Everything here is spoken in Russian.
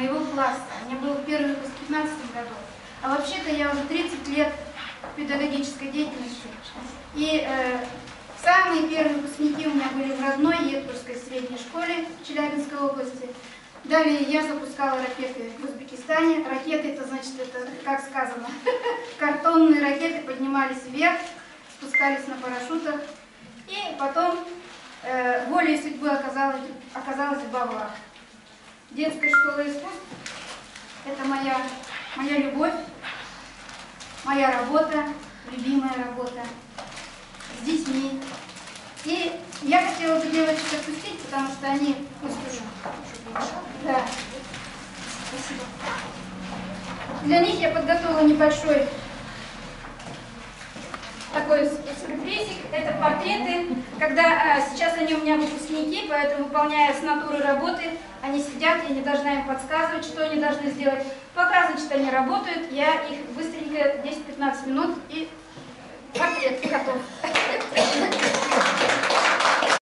моего класса. Меня был первый выпуск в 15 году. А вообще-то я уже 30 лет в педагогической деятельности. И э, самые первые выпускники у меня были в родной Едкурской средней школе в Челябинской области. Далее я запускала ракеты в Узбекистане. Ракеты, это значит, это, как сказано, картонные ракеты поднимались вверх, спускались на парашютах. И потом э, волей судьбы оказалась, оказалась в Бавлах. Детская школа искусств – это моя, моя любовь, моя работа, любимая работа с детьми. И я хотела бы девочек отпустить, потому что они... Да. Спасибо. Для них я подготовила небольшой сюрпризик. Это портреты, когда а, сейчас они у меня выпускники, поэтому выполняя с натуры работы, они сидят, я не должна им подсказывать, что они должны сделать. Пока, значит, они работают, я их быстренько 10-15 минут и портрет готов.